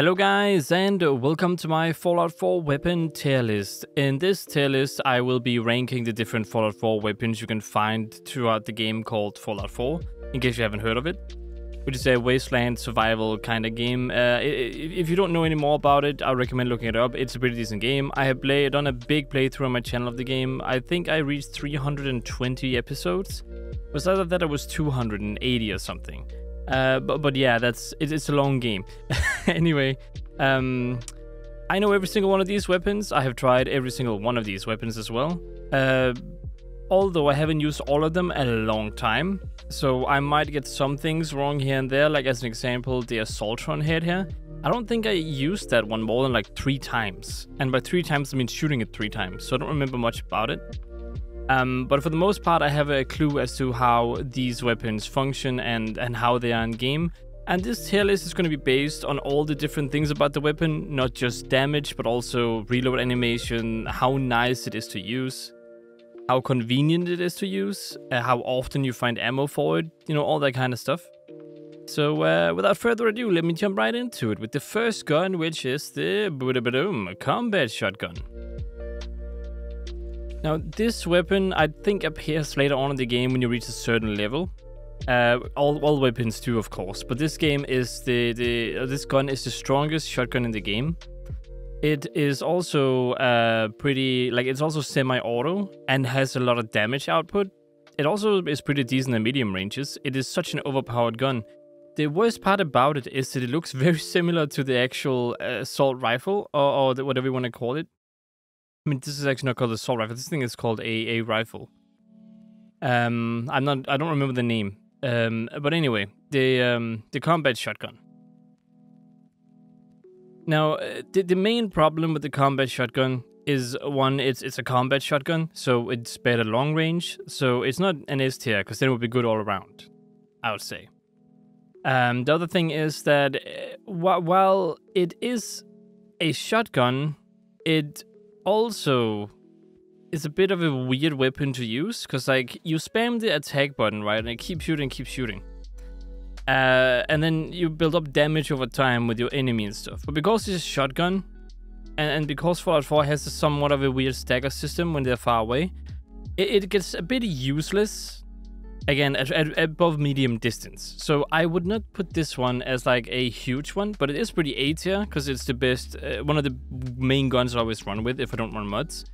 Hello guys and welcome to my Fallout 4 weapon tier list. In this tier list I will be ranking the different Fallout 4 weapons you can find throughout the game called Fallout 4, in case you haven't heard of it. Which is a wasteland survival kind of game. Uh, if you don't know any more about it, I recommend looking it up. It's a pretty decent game. I have played done a big playthrough on my channel of the game. I think I reached 320 episodes. Besides that, it was 280 or something. Uh, but, but yeah, that's it, it's a long game. anyway, um, I know every single one of these weapons. I have tried every single one of these weapons as well. Uh, although I haven't used all of them a long time, so I might get some things wrong here and there. Like as an example, the Assaultron head here. I don't think I used that one more than like three times, and by three times I mean shooting it three times. So I don't remember much about it. Um, but for the most part, I have a clue as to how these weapons function and, and how they are in game. And this tier list is going to be based on all the different things about the weapon, not just damage, but also reload animation, how nice it is to use, how convenient it is to use, uh, how often you find ammo for it, you know, all that kind of stuff. So, uh, without further ado, let me jump right into it with the first gun, which is the combat shotgun. Now, this weapon, I think, appears later on in the game when you reach a certain level. Uh, all, all weapons do, of course, but this game is the, the uh, this gun is the strongest shotgun in the game. It is also uh, pretty, like, it's also semi-auto and has a lot of damage output. It also is pretty decent in medium ranges. It is such an overpowered gun. The worst part about it is that it looks very similar to the actual uh, assault rifle, or, or the, whatever you want to call it. I mean, this is actually not called a assault rifle. This thing is called a, a rifle. Um, I'm not. I don't remember the name. Um, but anyway, the um, the combat shotgun. Now, uh, the the main problem with the combat shotgun is one, it's it's a combat shotgun, so it's better long range. So it's not an S tier because then it would be good all around. I would say. Um, the other thing is that uh, while it is a shotgun, it also is a bit of a weird weapon to use because like you spam the attack button right and it keeps shooting keep shooting. Uh, and then you build up damage over time with your enemy and stuff. But because it's a shotgun and, and because fallout 4 has a somewhat of a weird stagger system when they're far away it, it gets a bit useless again at, at, above medium distance. So i would not put this one as like a huge one but it is pretty a tier because it's the best uh, one of the main guns i always run with if i don't run mods.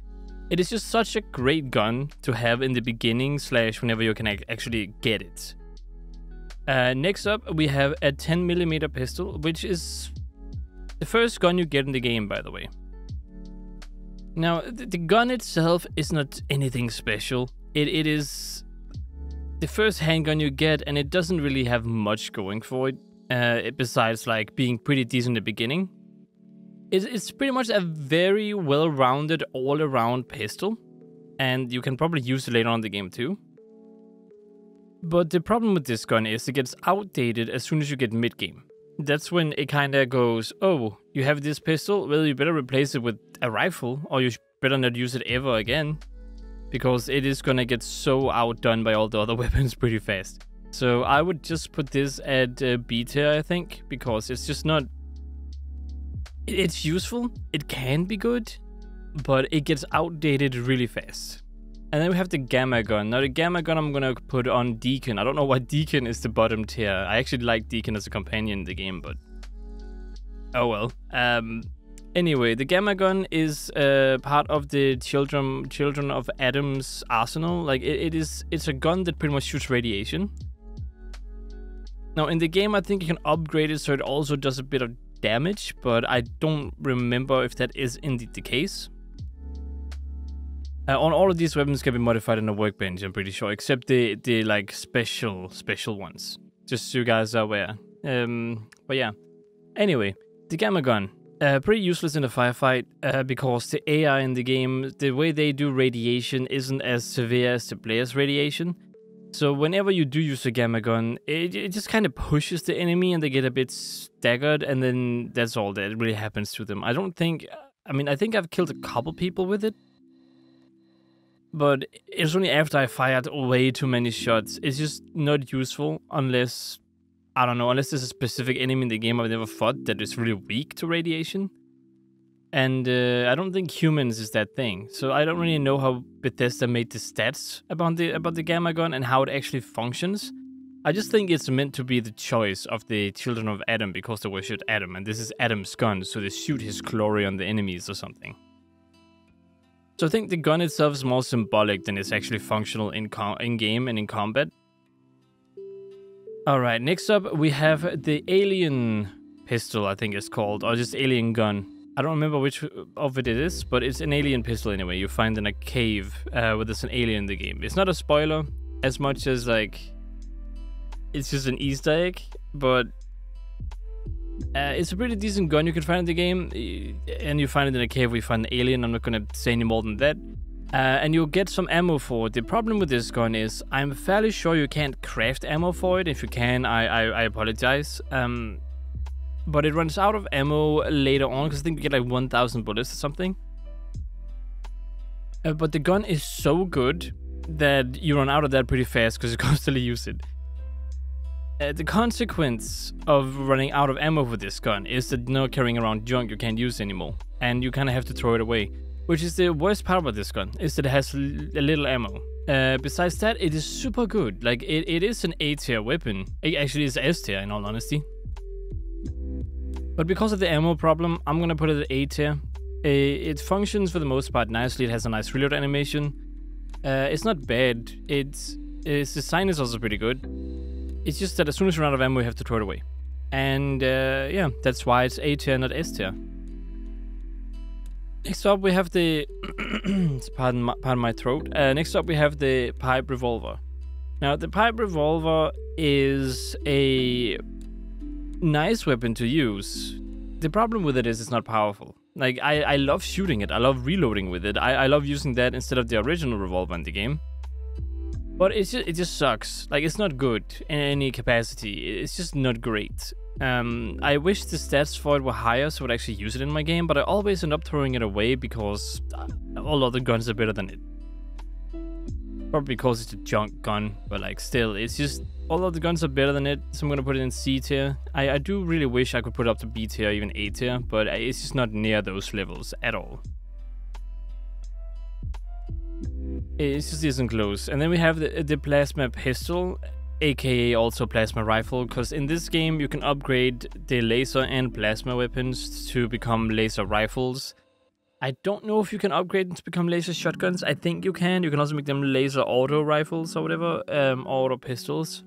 It is just such a great gun to have in the beginning slash whenever you can actually get it. Uh, next up we have a 10 millimeter pistol which is the first gun you get in the game by the way. Now the, the gun itself is not anything special. It, it is the first handgun you get, and it doesn't really have much going for it, uh, besides like being pretty decent in the beginning. It's, it's pretty much a very well-rounded, all-around pistol, and you can probably use it later on in the game too. But the problem with this gun is it gets outdated as soon as you get mid-game. That's when it kinda goes, oh, you have this pistol, well you better replace it with a rifle, or you better not use it ever again because it is gonna get so outdone by all the other weapons pretty fast. So I would just put this at uh, B tier, I think, because it's just not. It's useful, it can be good, but it gets outdated really fast. And then we have the Gamma Gun. Now, the Gamma Gun I'm gonna put on Deacon. I don't know why Deacon is the bottom tier. I actually like Deacon as a companion in the game, but. Oh well. Um, Anyway, the gamma gun is uh, part of the children children of Atom's arsenal. Like it, it is, it's a gun that pretty much shoots radiation. Now in the game, I think you can upgrade it so it also does a bit of damage, but I don't remember if that is indeed the case. Uh, on all of these weapons can be modified in the workbench, I'm pretty sure, except the the like special special ones. Just so you guys are aware. Um, but yeah. Anyway, the gamma gun. Uh, pretty useless in a firefight uh, because the AI in the game, the way they do radiation isn't as severe as the player's radiation. So whenever you do use a gamma gun, it, it just kind of pushes the enemy and they get a bit staggered and then that's all that really happens to them. I don't think, I mean, I think I've killed a couple people with it. But it's only after I fired way too many shots. It's just not useful unless I don't know, unless there's a specific enemy in the game I've never fought that is really weak to radiation. And uh, I don't think humans is that thing. So I don't really know how Bethesda made the stats about the about the gamma gun and how it actually functions. I just think it's meant to be the choice of the children of Atom because they worship Atom, and this is Atom's gun, so they shoot his glory on the enemies or something. So I think the gun itself is more symbolic than it's actually functional in in game and in combat. All right, next up we have the alien pistol, I think it's called, or just alien gun. I don't remember which of it it is, but it's an alien pistol anyway. You find in a cave uh, where there's an alien in the game. It's not a spoiler as much as like it's just an Easter egg, but uh, it's a pretty decent gun you can find in the game, and you find it in a cave you find an alien. I'm not gonna say any more than that. Uh, and you'll get some ammo for it. The problem with this gun is I'm fairly sure you can't craft ammo for it. If you can, I I, I apologize. Um, but it runs out of ammo later on because I think you get like 1,000 bullets or something. Uh, but the gun is so good that you run out of that pretty fast because you constantly use it. Uh, the consequence of running out of ammo with this gun is that you're carrying around junk you can't use anymore, and you kind of have to throw it away. Which is the worst part about this gun, is that it has a little ammo. Uh, besides that, it is super good. Like, it, it is an A tier weapon. It actually is S tier, in all honesty. But because of the ammo problem, I'm gonna put it at A tier. Uh, it functions for the most part nicely. It has a nice reload animation. Uh, it's not bad. It's, its design is also pretty good. It's just that as soon as you run out of ammo, you have to throw it away. And uh, yeah, that's why it's A tier, not S tier. Next up, we have the. pardon, my, pardon my throat. Uh, next up, we have the pipe revolver. Now, the pipe revolver is a nice weapon to use. The problem with it is it's not powerful. Like, I, I love shooting it, I love reloading with it, I, I love using that instead of the original revolver in the game. But it's just, it just sucks. Like it's not good in any capacity. It's just not great. Um, I wish the stats for it were higher so I'd actually use it in my game, but I always end up throwing it away because uh, all other guns are better than it. Probably because it's a junk gun, but like still, it's just all of the guns are better than it, so I'm gonna put it in C tier. I, I do really wish I could put it up to B tier, even A tier, but it's just not near those levels at all. It just isn't close. And then we have the, the plasma pistol, aka also plasma rifle, because in this game you can upgrade the laser and plasma weapons to become laser rifles. I don't know if you can upgrade them to become laser shotguns. I think you can. You can also make them laser auto rifles or whatever, um, auto pistols.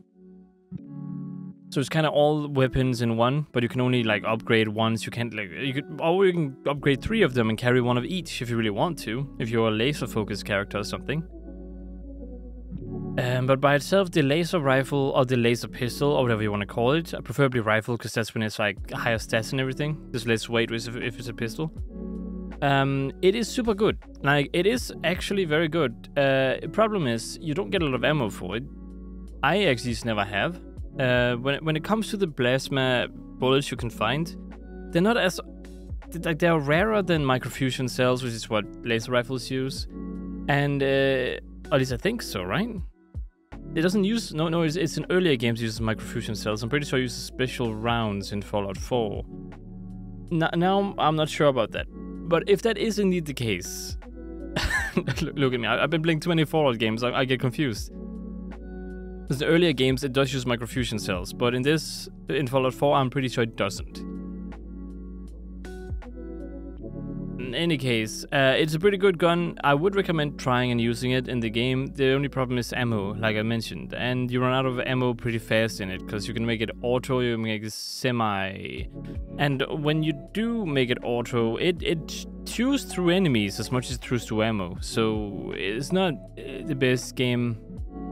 So it's kind of all weapons in one, but you can only like upgrade once. You can't like you could, or you can upgrade three of them and carry one of each if you really want to. If you're a laser focused character or something. Um, but by itself, the laser rifle or the laser pistol or whatever you want to call it, preferably rifle because that's when it's like higher stats and everything. There's less weight if, if it's a pistol. Um, it is super good. Like it is actually very good. Uh, problem is you don't get a lot of ammo for it. I actually never have. Uh, when when it comes to the plasma bullets you can find, they're not as like they're rarer than microfusion cells, which is what laser rifles use, and uh, at least I think so, right? It doesn't use no no. It's, it's in earlier games uses microfusion cells. I'm pretty sure it uses special rounds in Fallout 4. Now, now I'm not sure about that, but if that is indeed the case, look, look, at me. I, have been playing too many Fallout games. I, I get confused. Because the earlier games, it does use microfusion cells, but in this, in Fallout 4, I'm pretty sure it doesn't. In any case, uh, it's a pretty good gun. I would recommend trying and using it in the game. The only problem is ammo, like I mentioned, and you run out of ammo pretty fast in it because you can make it auto, you make it semi, and when you do make it auto, it it chews through enemies as much as it chews through ammo. So it's not uh, the best game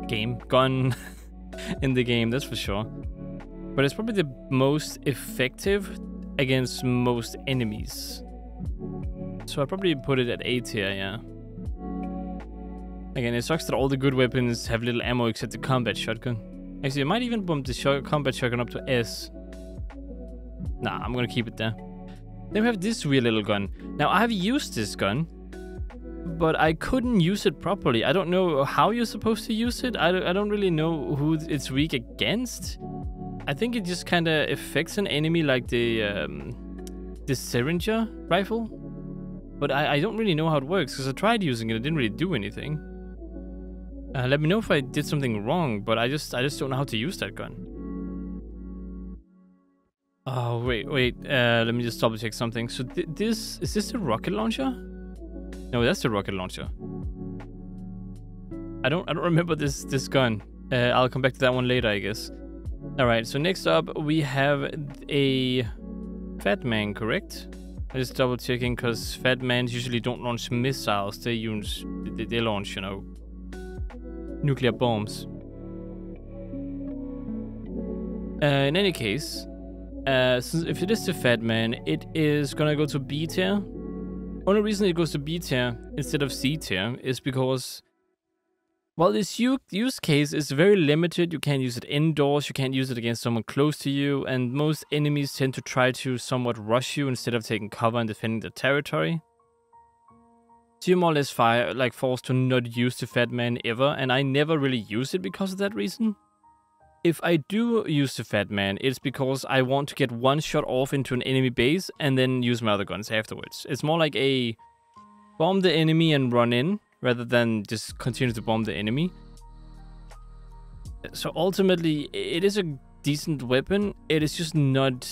game gun in the game, that's for sure. But it's probably the most effective against most enemies. So I'd probably put it at A tier, yeah. Again, it sucks that all the good weapons have little ammo except the combat shotgun. Actually, I might even bump the combat shotgun up to S. Nah, I'm gonna keep it there. Then we have this weird little gun. Now, I've used this gun but I couldn't use it properly. I don't know how you're supposed to use it. I don't, I don't really know who it's weak against. I think it just kind of affects an enemy like the um, the Syringer rifle. But I, I don't really know how it works because I tried using it. It didn't really do anything. Uh, let me know if I did something wrong, but I just I just don't know how to use that gun. Oh wait wait uh, let me just double check something. So th this is this the rocket launcher? No, that's the rocket launcher. I don't I don't remember this this gun. Uh, I'll come back to that one later, I guess. All right. So next up we have a Fat Man, correct? I'm just double checking because Fat Mans usually don't launch missiles. They use they, they launch, you know, nuclear bombs. Uh, in any case, uh, since if it is the Fat Man, it is gonna go to B tier. Only reason it goes to B tier instead of C tier is because while this use case is very limited, you can't use it indoors, you can't use it against someone close to you, and most enemies tend to try to somewhat rush you instead of taking cover and defending the territory. So you're more or less fire, like forced to not use the Fat Man ever, and I never really use it because of that reason. If I do use the Fat Man, it's because I want to get one shot off into an enemy base and then use my other guns afterwards. It's more like a bomb the enemy and run in, rather than just continue to bomb the enemy. So ultimately, it is a decent weapon. It is just not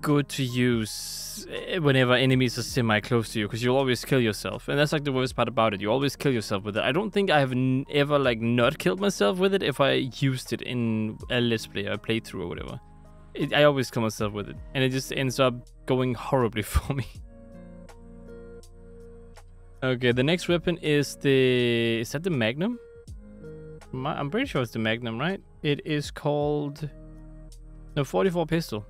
good to use eh, whenever enemies are semi close to you because you'll always kill yourself. And that's like the worst part about it. You always kill yourself with it. I don't think i have ever like not killed myself with it if i used it in a let's play a playthrough or whatever. It, i always kill myself with it. And it just ends up going horribly for me Okay, the next weapon is the... Is that the Magnum? I'm pretty sure it's the Magnum, right? It is called... No, 44 pistol.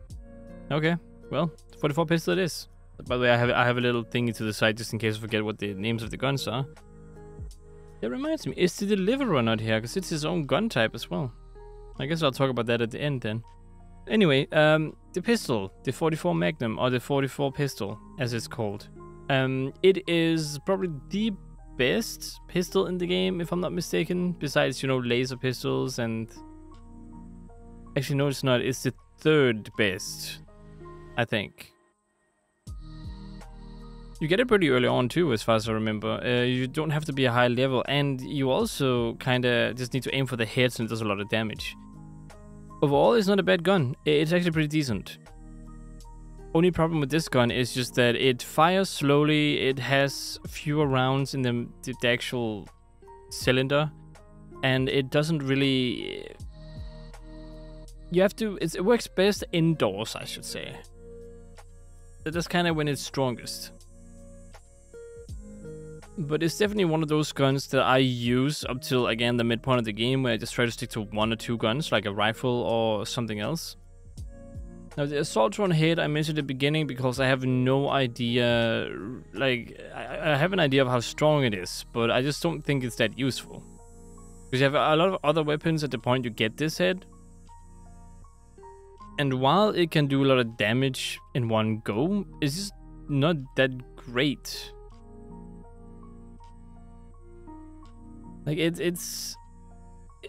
Okay, well, 44 pistol it is. By the way, I have I have a little thingy to the side just in case I forget what the names of the guns are. That reminds me, is the Deliverer not here? Because it's his own gun type as well. I guess I'll talk about that at the end then. Anyway, um, the pistol, the 44 Magnum, or the 44 pistol, as it's called. Um, it is probably the best pistol in the game, if I'm not mistaken. Besides, you know, laser pistols and... Actually, no, it's not. It's the third best, I think. You get it pretty early on too, as far as I remember. Uh, you don't have to be a high level, and you also kind of just need to aim for the heads and it does a lot of damage. Overall, it's not a bad gun. It's actually pretty decent. Only problem with this gun is just that it fires slowly, it has fewer rounds in the, the actual cylinder, and it doesn't really... You have to... it works best indoors, I should say. That's kind of when it's strongest. But it's definitely one of those guns that I use up till, again, the midpoint of the game, where I just try to stick to one or two guns, like a rifle or something else. Now the assault Assaultron head I mentioned at the beginning because I have no idea, like, I, I, have an idea of how strong it is, but I just don't think it's that useful. Because you have a lot of other weapons at the point you get this head. And while it can do a lot of damage in one go, it's just not that great. Like, it, it's...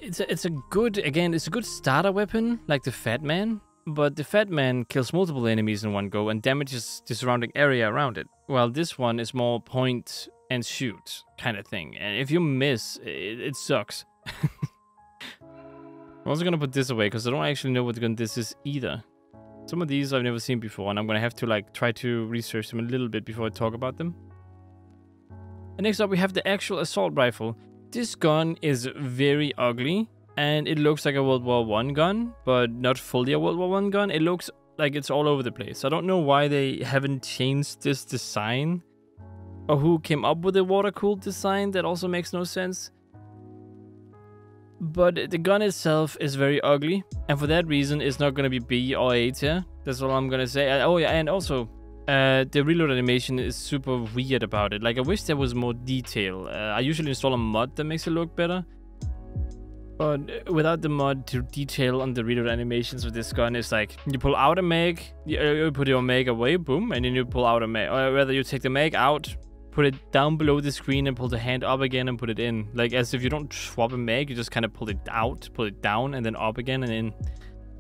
It's a, it's a good, again, it's a good starter weapon, like the Fat Man, but the Fat Man kills multiple enemies in one go and damages the surrounding area around it, while this one is more point and shoot kind of thing. And if you miss, it, it sucks. I'm also gonna put this away because I don't actually know what gun this is either. Some of these I've never seen before, and I'm gonna have to like try to research them a little bit before I talk about them. And next up, we have the actual assault rifle. This gun is very ugly and it looks like a World War One gun, but not fully a World War One gun. It looks like it's all over the place. I don't know why they haven't changed this design, or who came up with the water cooled design. That also makes no sense. But the gun itself is very ugly, and for that reason, it's not gonna be B or A tier. That's all I'm gonna say. Oh yeah, and also. Uh, the reload animation is super weird about it. Like, I wish there was more detail. Uh, I usually install a mod that makes it look better. But without the mod to detail on the reload animations of this gun, it's like you pull out a mag, you, uh, you put your mag away, boom, and then you pull out a mag. Or rather, you take the mag out, put it down below the screen and pull the hand up again and put it in. Like as if you don't swap a mag, you just kind of pull it out, pull it down, and then up again and in.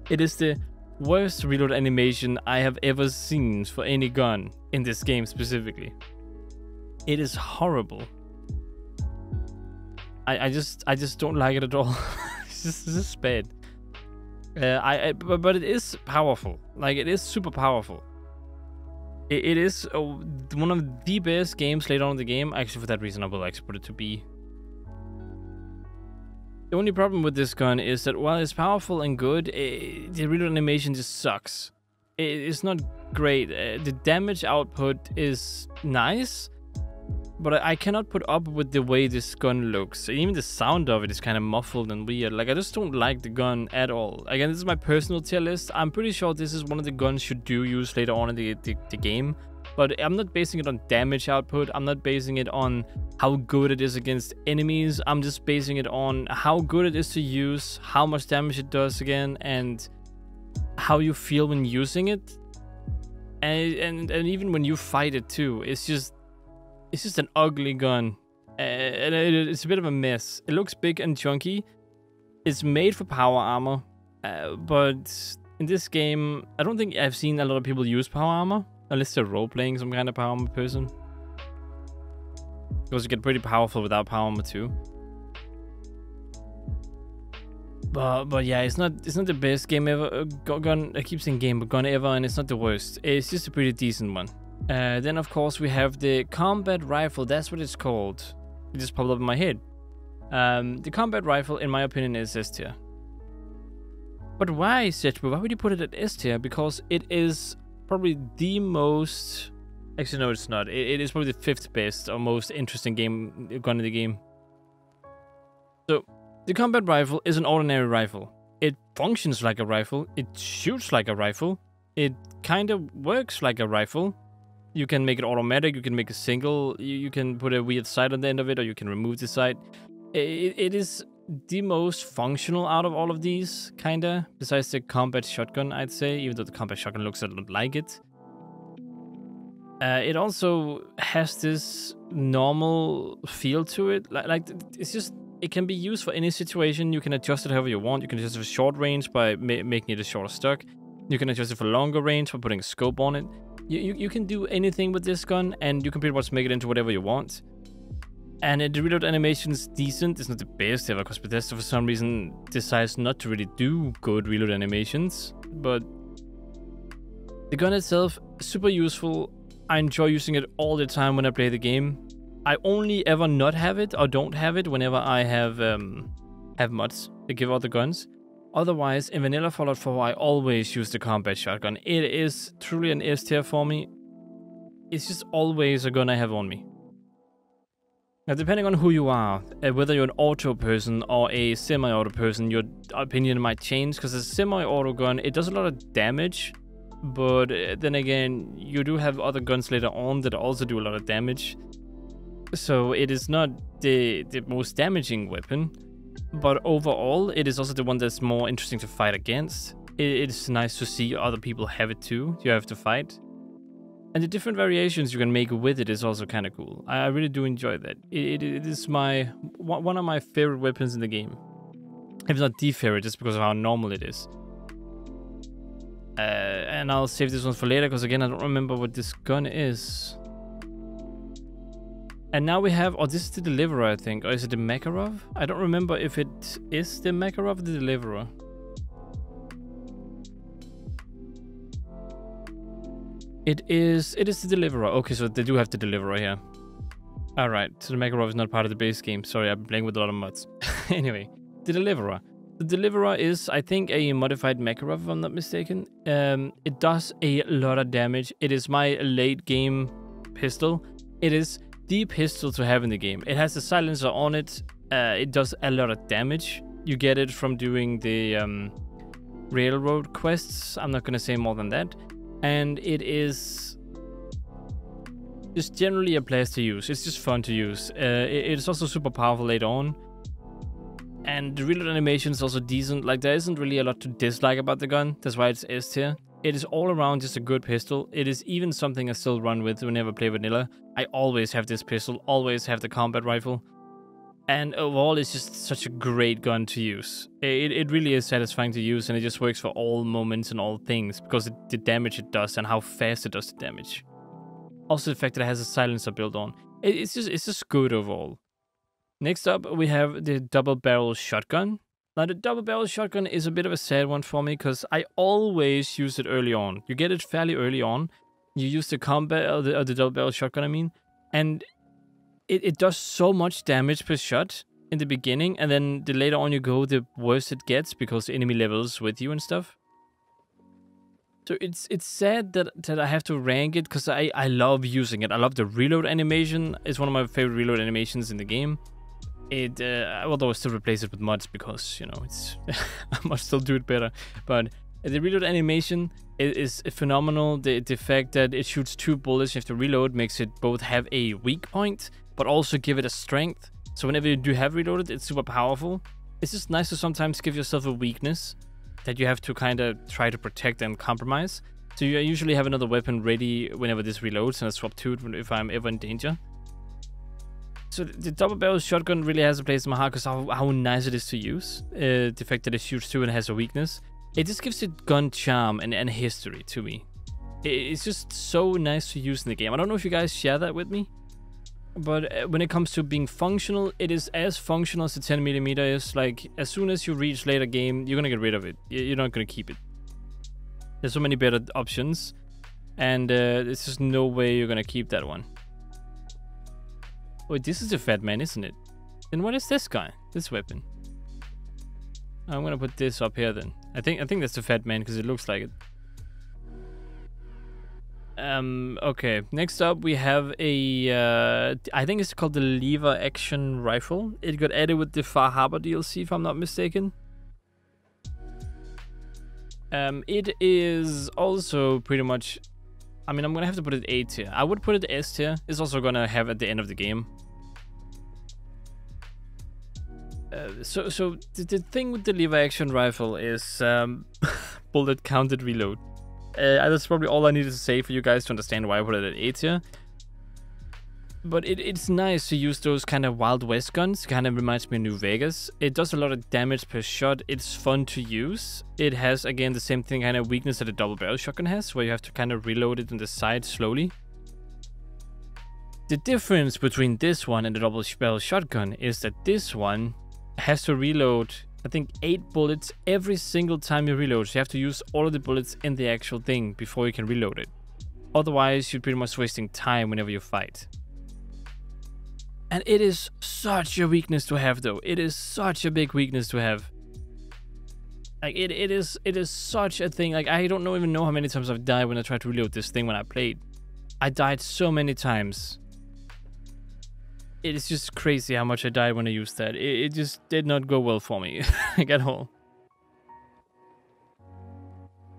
It is the worst reload animation I have ever seen for any gun in this game specifically. It is horrible. I, I just I just don't like it at all. it's just it's just bad. Uh, I, I but, it is powerful. Like it is super powerful. It, it is uh, one of the best games later on in the game. Actually, for that reason, I will export it to B. The only problem with this gun is that while it's powerful and good, it, the reload animation just sucks. It, it's not great. Uh, the damage output is nice, but I cannot put up with the way this gun looks. Even the sound of it is kind of muffled and weird. Like, I just don't like the gun at all. Again, this is my personal tier list. I'm pretty sure this is one of the guns you do use later on in the, the, the game. But I'm not basing it on damage output. I'm not basing it on how good it is against enemies. I'm just basing it on how good it is to use, how much damage it does again, and how you feel when using it. And, and, and even when you fight it too. It's just it's just an ugly gun. And it's a bit of a mess. It looks big and chunky. It's made for power armor. Uh, but in this game, I don't think I've seen a lot of people use power armor. Unless they're role-playing some kind of power armor person. Because you get pretty powerful without power armor too. But but yeah, it's not it's not the best game ever. Uh, gun I keep saying game, but gun ever, and it's not the worst. It's just a pretty decent one. Uh, then of course we have the combat rifle. That's what it's called. It just popped up in my head. Um, the combat rifle, in my opinion, is S tier. But why, Sejbo? Why would you put it at S tier? Because it is probably the most. Actually, no, it's not. It, it is probably the fifth best or most interesting game gun in the game. So, the combat rifle is an ordinary rifle. It functions like a rifle. It shoots like a rifle. It kind of works like a rifle. You can make it automatic, you can make a single, you, you can put a weird sight on the end of it, or you can remove the sight. It, it is the most functional out of all of these, kinda, besides the combat shotgun, I'd say, even though the combat shotgun looks a lot like it. Uh, it also has this normal feel to it. Like, like, it's just, it can be used for any situation. You can adjust it however you want. You can adjust it for short range by ma making it a shorter stock. You can adjust it for longer range by putting a scope on it. You, you, you can do anything with this gun, and you can pretty much make it into whatever you want. And the reload animation is decent. It's not the best ever, because Bethesda for some reason decides not to really do good reload animations. But the gun itself, super useful. I enjoy using it all the time when I play the game. I only ever not have it or don't have it whenever I have um, have mods to give out the guns. Otherwise, in vanilla Fallout 4, I always use the combat shotgun. It is truly an S tier for me. It's just always a gun I have on me. Now, depending on who you are, uh, whether you're an auto person or a semi-auto person, your opinion might change. Because a semi-auto gun, it does a lot of damage. But uh, then again, you do have other guns later on that also do a lot of damage. So it is not the, the most damaging weapon. But overall, it is also the one that's more interesting to fight against. It is nice to see other people have it too. You have to fight. And the different variations you can make with it is also kind of cool. I really do enjoy that. It, it, it is my one of my favorite weapons in the game. If not the favorite, just because of how normal it is. Uh, and I'll save this one for later, because again, I don't remember what this gun is. And now we have, oh, this is the Deliverer, I think. Or is it the Makarov? I don't remember if it is the Makarov the Deliverer. It is, it is the Deliverer. Okay, so they do have the Deliverer here. Alright, so the Makarov is not part of the base game. Sorry, I'm playing with a lot of mods. anyway, the Deliverer. The Deliverer is, I think, a modified Makarov, if I'm not mistaken. Um, it does a lot of damage. It is my late game pistol. It is the pistol to have in the game. It has a silencer on it. Uh, it does a lot of damage. You get it from doing the um, railroad quests. I'm not going to say more than that. And it is just generally a place to use. It's just fun to use. Uh, it's also super powerful later on. And the reload animation is also decent. Like, there isn't really a lot to dislike about the gun. That's why it's S tier. It is all around just a good pistol. It is even something I still run with whenever I play vanilla. I always have this pistol, always have the combat rifle. And overall, it's just such a great gun to use. It, it really is satisfying to use, and it just works for all moments and all things because the damage it does and how fast it does the damage. Also, the fact that it has a silencer built on. It, it's just it's just good overall. Next up, we have the double barrel shotgun. Now, the double barrel shotgun is a bit of a sad one for me because I always use it early on. You get it fairly early on. You use the combat, or the, or the double barrel shotgun, I mean, and it, it does so much damage per shot in the beginning, and then the later on you go, the worse it gets because the enemy levels with you and stuff. So it's it's sad that that I have to rank it because I I love using it. I love the reload animation. It's one of my favorite reload animations in the game. It uh, I still replace it with mods because you know it's I must still do it better. But the reload animation is, is phenomenal. The the fact that it shoots two bullets, you have to reload, makes it both have a weak point but also give it a strength. So whenever you do have reloaded, it's super powerful. It's just nice to sometimes give yourself a weakness that you have to kind of try to protect and compromise. So you usually have another weapon ready whenever this reloads, and I swap to it if I'm ever in danger. So the double barrel shotgun really has a place in my heart because how, how nice it is to use. Uh, the fact that it shoots two and has a weakness. It just gives it gun charm and, and history to me. It's just so nice to use in the game. I don't know if you guys share that with me. But uh, when it comes to being functional, it is as functional as the 10mm is. Like, as soon as you reach later game, you're gonna get rid of it. You're not gonna keep it. There's so many better options. And uh, there's just no way you're gonna keep that one. Wait, this is a fat man, isn't it? Then what is this guy? This weapon? I'm gonna put this up here then. I think I think that's the fat man because it looks like it. Um, okay, next up we have a, uh, I think it's called the lever action rifle. It got added with the Far Harbor DLC, if I'm not mistaken. Um, it is also pretty much, I mean, I'm gonna have to put it A tier. I would put it S tier. It's also gonna have at the end of the game. Uh, so, so the, the thing with the lever action rifle is um, bullet counted reload. Uh, that's probably all I needed to say for you guys to understand why I put it at 8 here. But it, it's nice to use those kind of Wild West guns. It Kind of reminds me of New Vegas. It does a lot of damage per shot. It's fun to use. It has, again, the same thing kind of weakness that a double barrel shotgun has, where you have to kind of reload it on the side slowly. The difference between this one and the double barrel shotgun is that this one has to reload I think, eight bullets every single time you reload. So you have to use all of the bullets in the actual thing before you can reload it. Otherwise, you're pretty much wasting time whenever you fight. And it is such a weakness to have, though. It is such a big weakness to have. Like it, it is, it is such a thing. Like I don't know even know how many times I've died when I tried to reload this thing when I played. I died so many times it's just crazy how much I died when I used that. It, it just did not go well for me, like at all.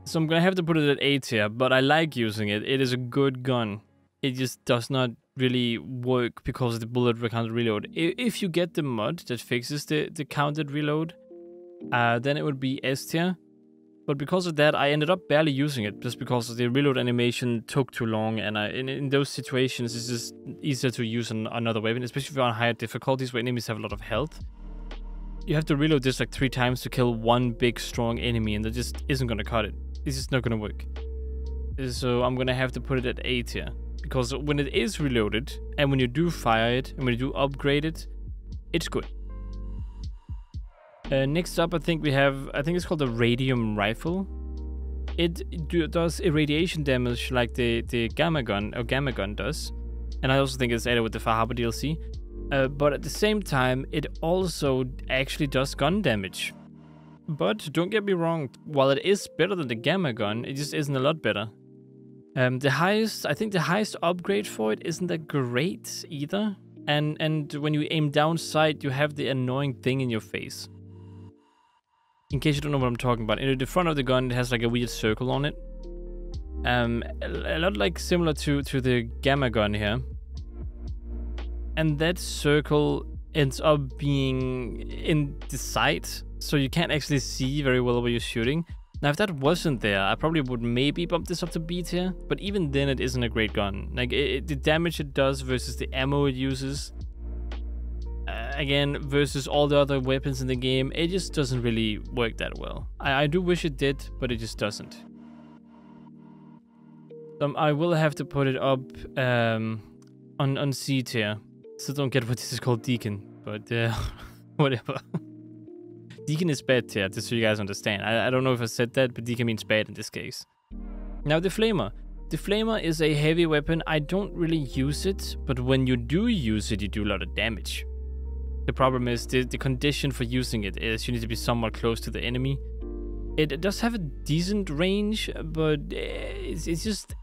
So I'm gonna have to put it at 8 here, but I like using it. It is a good gun. It just does not really work because the bullet counted reload. If you get the mod that fixes the, the counted reload, uh, then it would be S tier. But because of that, I ended up barely using it just because the reload animation took too long. And I, in, in those situations, it's just easier to use an, another weapon, especially if you're on higher difficulties where enemies have a lot of health. You have to reload this like three times to kill one big, strong enemy, and that just isn't going to cut it. It's just not going to work. So I'm going to have to put it at A tier. Because when it is reloaded, and when you do fire it, and when you do upgrade it, it's good. Uh, next up, I think we have, I think it's called the Radium Rifle. It do, does irradiation damage like the, the Gamma Gun, or Gamma Gun does. And I also think it's added with the Far Harbor DLC. Uh, but at the same time, it also actually does gun damage. But don't get me wrong, while it is better than the Gamma Gun, it just isn't a lot better. Um, the highest, I think the highest upgrade for it isn't that great either. And and when you aim down sight, you have the annoying thing in your face in case you don't know what I'm talking about, in the front of the gun it has like a weird circle on it. Um, a lot like similar to to the gamma gun here. And that circle ends up being in the sight, so you can't actually see very well where you're shooting. Now, if that wasn't there, I probably would maybe bump this up to B tier, but even then, it isn't a great gun. Like, it, the damage it does versus the ammo it uses, uh, again, versus all the other weapons in the game, it just doesn't really work that well. I, I do wish it did, but it just doesn't. Um, I will have to put it up um, on, on C tier. Still don't get what this is called Deacon, but uh, whatever. Deacon is bad tier, just so you guys understand. I, I don't know if I said that, but Deacon means bad in this case. Now the Flamer. The Flamer is a heavy weapon. I don't really use it, but when you do use it, you do a lot of damage. The problem is the, the condition for using it is you need to be somewhat close to the enemy. It does have a decent range, but eh, it's, it's just...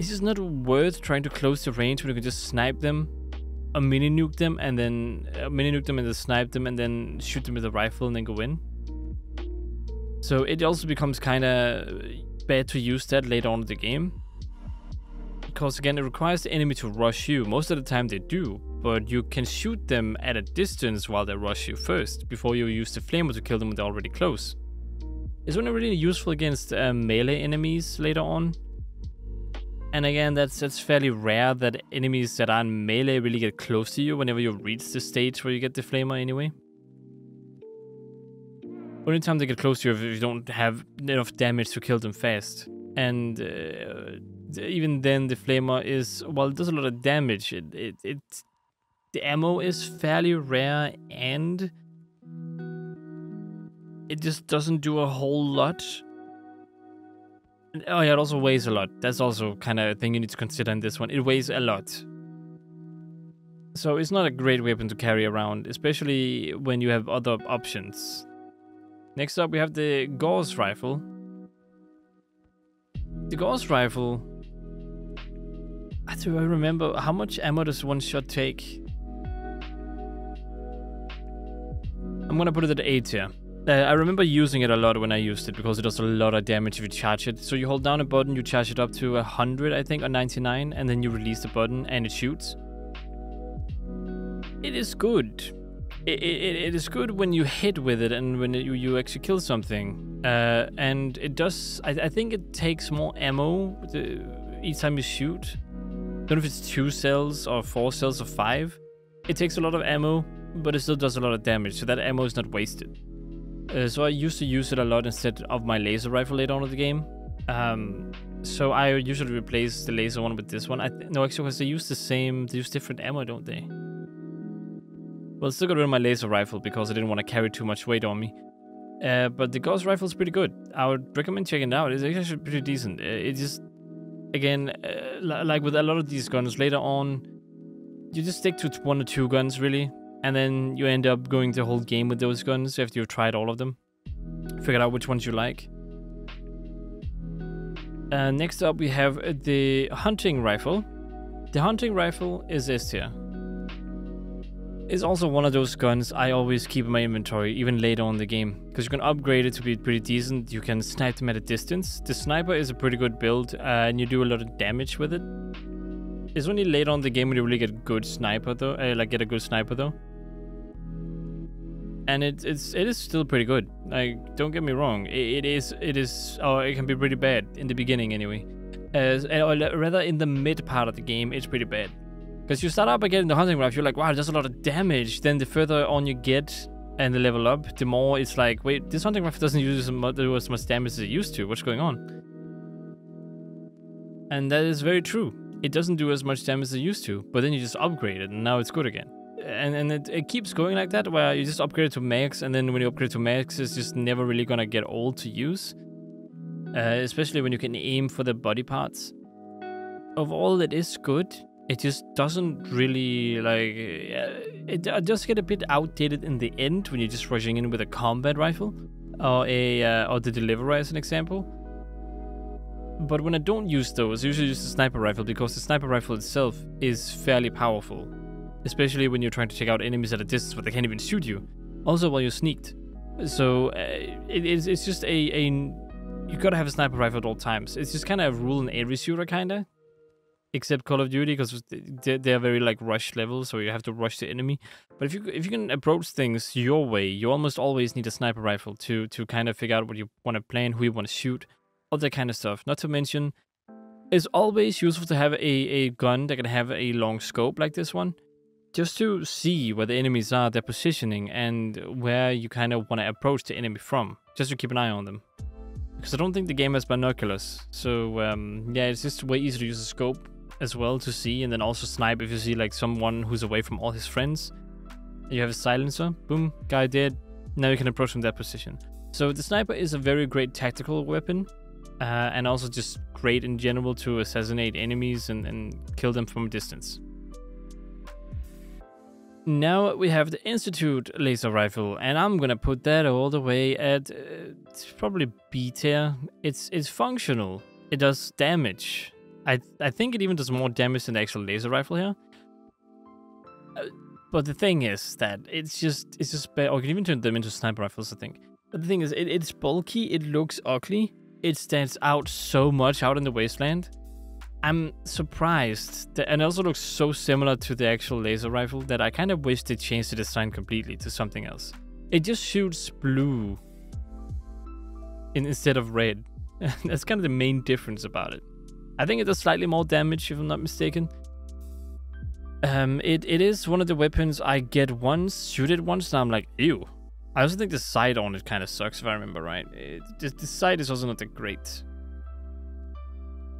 It's just not worth trying to close the range when you can just snipe them a mini nuke them and then a mini nuke them and then snipe them and then shoot them with a rifle and then go in. So it also becomes kind of bad to use that later on in the game. Because again, it requires the enemy to rush you. Most of the time they do, but you can shoot them at a distance while they rush you first, before you use the flamer to kill them when they're already close. It's only really useful against uh, melee enemies later on, and again, that's that's fairly rare that enemies that are in melee really get close to you whenever you reach the stage where you get the flamer anyway. Only time they get close to you if you don't have enough damage to kill them fast. And uh, even then, the flamer is, well, it does a lot of damage. It, it, it, the ammo is fairly rare and it just doesn't do a whole lot Oh yeah, it also weighs a lot. That's also kind of a thing you need to consider in this one. It weighs a lot. So it's not a great weapon to carry around, especially when you have other options. Next up we have the Gauss rifle. The Gauss rifle... I do I remember how much ammo does one shot take? I'm gonna put it at 8 here. Uh, I remember using it a lot when I used it because it does a lot of damage if you charge it. So you hold down a button, you charge it up to 100, I think, or 99, and then you release the button and it shoots. It is good. It, it, it is good when you hit with it and when you, you actually kill something. Uh, and it does, I, I, think it takes more ammo each time you shoot. I Don't know if it's two cells or four cells or five. It takes a lot of ammo, but it still does a lot of damage, so that ammo is not wasted. Uh, so I used to use it a lot instead of my laser rifle later on in the game. Um, so I usually replace the laser one with this one. I no, actually, because they use the same, they use different ammo, don't they? Well, still got rid of my laser rifle because I didn't want to carry too much weight on me. Uh, but the Gauss rifle is pretty good. I would recommend checking it out. It's actually pretty decent. Uh, it just, again, uh, like with a lot of these guns, later on, you just stick to one or two guns, really and then you end up going the whole game with those guns after you've tried all of them. Figure out which ones you like. Uh, next up, we have the hunting rifle. The hunting rifle is S. It's also one of those guns I always keep in my inventory, even later on in the game, because you can upgrade it to be pretty decent. You can snipe them at a distance. The sniper is a pretty good build, uh, and you do a lot of damage with it. It's only later on the game when you really get good sniper though, uh, like get a good sniper though and it, it's it is still pretty good. Like, don't get me wrong, it, it is it is oh, it can be pretty bad in the beginning anyway. As eh, or rather, in the mid part of the game, it's pretty bad. Because you start up again in the hunting rifle, you're like, wow, there's a lot of damage. Then the further on you get and the level up, the more it's like, wait, this hunting rifle doesn't use as much, as much damage as it used to. What's going on? And that is very true. It doesn't do as much damage as it used to, but then you just upgrade it, and now it's good again and and it, it keeps going like that where you just upgrade to max and then when you upgrade to max it's just never really gonna get old to use. Uh, especially when you can aim for the body parts. Of all that is good it just doesn't really like it, it just get a bit outdated in the end when you're just rushing in with a combat rifle or a uh, or the deliverer as an example. But when I don't use those, I usually use the sniper rifle because the sniper rifle itself is fairly powerful especially when you're trying to take out enemies at a distance where they can't even shoot you. Also, while you're sneaked. So uh, it, it's, it's just a, a you gotta have a sniper rifle at all times. It's just kind of a rule in every shooter, kinda. except Call of Duty because they're, they're very like rush levels, so you have to rush the enemy. But if you if you can approach things your way, you almost always need a sniper rifle to to kind of figure out what you want to plan, who you want to shoot, all that kind of stuff. Not to mention, it's always useful to have a, a gun that can have a long scope like this one, just to see where the enemies are, their positioning, and where you kind of want to approach the enemy from, just to keep an eye on them. Because I don't think the game has binoculars, so um, yeah, it's just way easier to use a scope as well to see, and then also snipe if you see like someone who's away from all his friends. You have a silencer, boom, guy dead. Now you can approach from that position. So the sniper is a very great tactical weapon, uh, and also just great in general to assassinate enemies and, and kill them from a distance. Now we have the Institute laser rifle, and I'm gonna put that all the way at uh, probably B tier. It's it's functional. It does damage. I I think it even does more damage than the actual laser rifle here. Uh, but the thing is that it's just it's just bad. or you can even turn them into sniper rifles. I think. But the thing is, it, it's bulky. It looks ugly. It stands out so much out in the wasteland. I'm surprised that, and it also looks so similar to the actual laser rifle that I kind of wish they changed the design completely to something else. It just shoots blue in, instead of red. That's kind of the main difference about it. I think it does slightly more damage, if I'm not mistaken. Um, it, it is one of the weapons I get once, shoot it once, and I'm like, ew. I also think the sight on it kind of sucks, if I remember right. It, the, the sight is also not that great.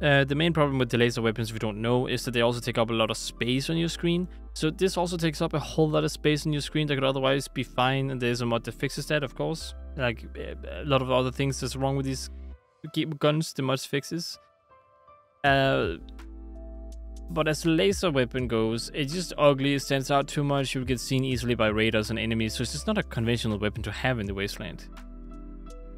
Uh, the main problem with the laser weapons, if you don't know, is that they also take up a lot of space on your screen. So this also takes up a whole lot of space on your screen that could otherwise be fine, and there's a mod that fixes that, of course. Like, a lot of other things that's wrong with these guns, the mod fixes. Uh, but as laser weapon goes, it's just ugly, it stands out too much, you'll get seen easily by raiders and enemies, so it's just not a conventional weapon to have in the Wasteland.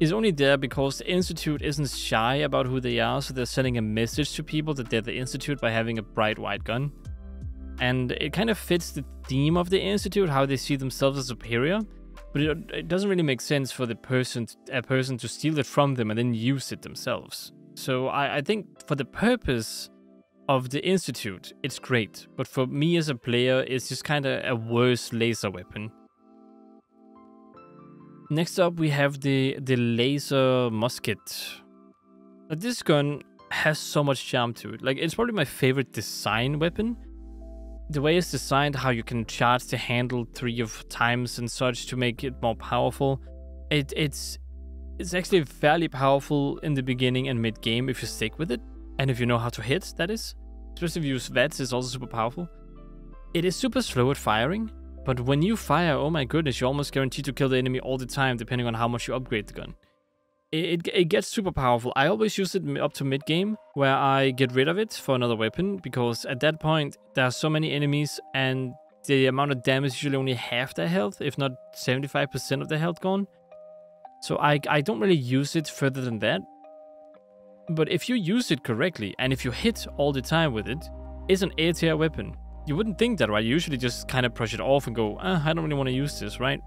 It's only there because the Institute isn't shy about who they are, so they're sending a message to people that they're the Institute by having a bright white gun. And it kind of fits the theme of the Institute, how they see themselves as superior, but it, it doesn't really make sense for the person, a person to steal it from them and then use it themselves. So I, I think for the purpose of the Institute, it's great. But for me as a player, it's just kind of a worse laser weapon. Next up, we have the, the laser musket. This gun has so much charm to it. Like, it's probably my favorite design weapon. The way it's designed, how you can charge the handle three of times and such to make it more powerful. It, it's it's actually fairly powerful in the beginning and mid game if you stick with it, and if you know how to hit, that is. Especially if you use VATS, it's also super powerful. It is super slow at firing, but when you fire, oh my goodness, you're almost guaranteed to kill the enemy all the time, depending on how much you upgrade the gun. It, it, it gets super powerful. I always use it up to mid game, where I get rid of it for another weapon, because at that point, there are so many enemies, and the amount of damage is usually only half their health, if not 75% of their health gone. So I, I don't really use it further than that. But if you use it correctly, and if you hit all the time with it, it's an A tier weapon. You wouldn't think that, right? You usually just kind of brush it off and go, ah, I don't really want to use this, right?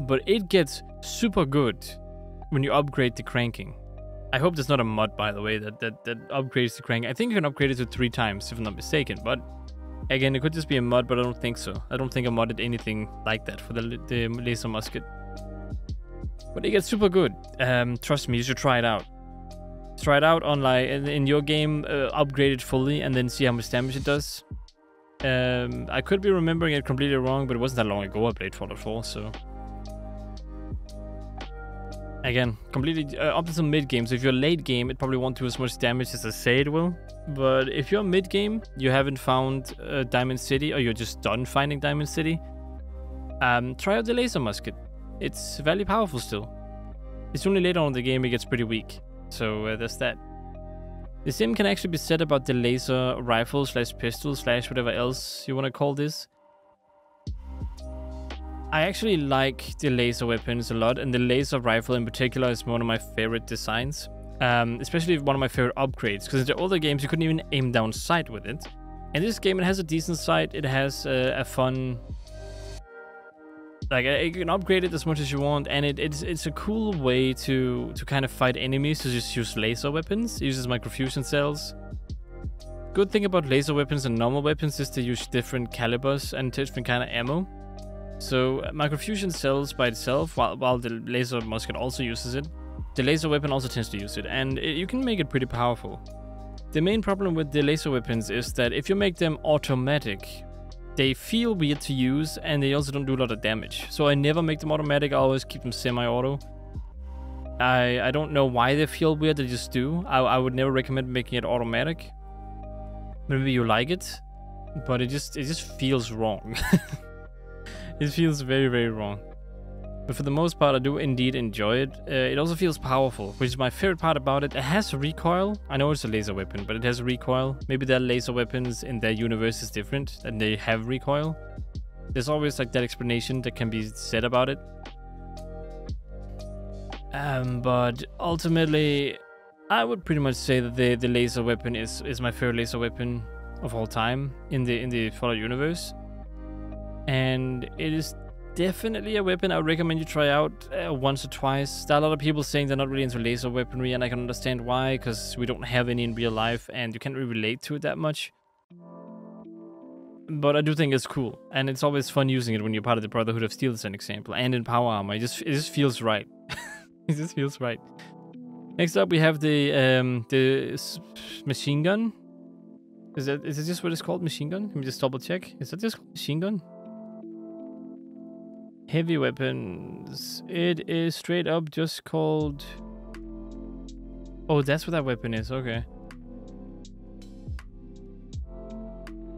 But it gets super good when you upgrade the cranking. I hope there's not a mod, by the way, that, that, that upgrades the cranking. I think you can upgrade it to three times, if I'm not mistaken. But again, it could just be a mod, but I don't think so. I don't think I modded anything like that for the, the laser musket. But it gets super good. Um, trust me, you should try it out. Try it out on like in, your game, uh, upgrade it fully, and then see how much damage it does. Um, I could be remembering it completely wrong, but it wasn't that long ago I played Fallout 4, so. Again, completely uh, up until mid game. So if you're late game, it probably won't do as much damage as I say it will. But if you're mid game, you haven't found uh, Diamond City, or you're just done finding Diamond City, um, try out the laser musket it's very powerful still. It's only later on in the game it gets pretty weak, so uh, there's that. The same can actually be said about the laser rifle slash pistol slash whatever else you want to call this. I actually like the laser weapons a lot, and the laser rifle in particular is one of my favorite designs. Um, especially one of my favorite upgrades, because in the older games you couldn't even aim down sight with it. In this game it has a decent sight, it has uh, a fun like uh, you can upgrade it as much as you want and it, it's it's a cool way to to kind of fight enemies to just use laser weapons it uses microfusion cells good thing about laser weapons and normal weapons is they use different calibers and different kind of ammo. So uh, microfusion cells by itself, while, while the laser musket also uses it, the laser weapon also tends to use it, and it, you can make it pretty powerful. The main problem with the laser weapons is that if you make them automatic, they feel weird to use and they also don't do a lot of damage. So I never make them automatic, I always keep them semi-auto. I, I don't know why they feel weird, they just do. I, I would never recommend making it automatic. Maybe you like it, but it just it just feels wrong. it feels very very wrong. But for the most part, I do indeed enjoy it. Uh, it also feels powerful, which is my favorite part about it. It has recoil. I know it's a laser weapon, but it has recoil. Maybe their laser weapons in their universe is different, and they have recoil. There's always like that explanation that can be said about it. Um, but ultimately, I would pretty much say that the, the laser weapon is, is my favorite laser weapon of all time in the in the Fallout universe. And it is definitely a weapon I would recommend you try out uh, once or twice. There are a lot of people saying they're not really into laser weaponry, and I can understand why, because we don't have any in real life, and you can't really relate to it that much. But I do think it's cool, and it's always fun using it when you're part of the Brotherhood of Steel, as an example, and in power armor. It just it just feels right. it just feels right. Next up, we have the um, the machine gun. Is that is just what it's called, machine gun? Let me just double check. Is that just machine gun? Heavy weapons. It is straight up just called. Oh, that's what that weapon is. Okay.